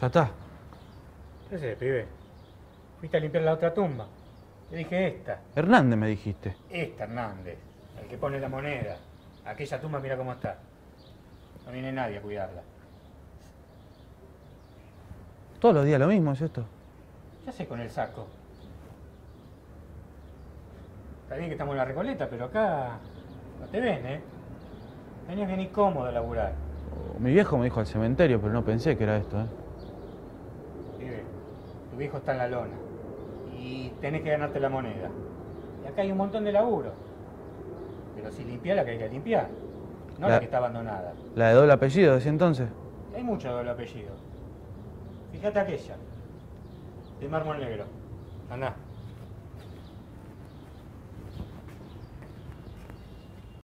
Ya está. ¿Qué sé, pibe? Fuiste a limpiar la otra tumba. Te dije esta. Hernández me dijiste. Esta, Hernández. El que pone la moneda. Aquella tumba, mira cómo está. No viene nadie a cuidarla. Todos los días lo mismo es esto. ¿Qué haces con el saco? Está bien que estamos en la Recoleta, pero acá no te ven, ¿eh? Venías bien incómodo a laburar. Oh, Mi viejo me dijo al cementerio, pero no pensé que era esto, ¿eh? Tu viejo está en la lona. Y tenés que ganarte la moneda. Y acá hay un montón de laburo. Pero si limpiar la que hay que limpiar. No la, La- que está abandonada. La de doble apellido, decía entonces. Hay mucho doble apellido. Fíjate aquella. De mármol negro. Andá.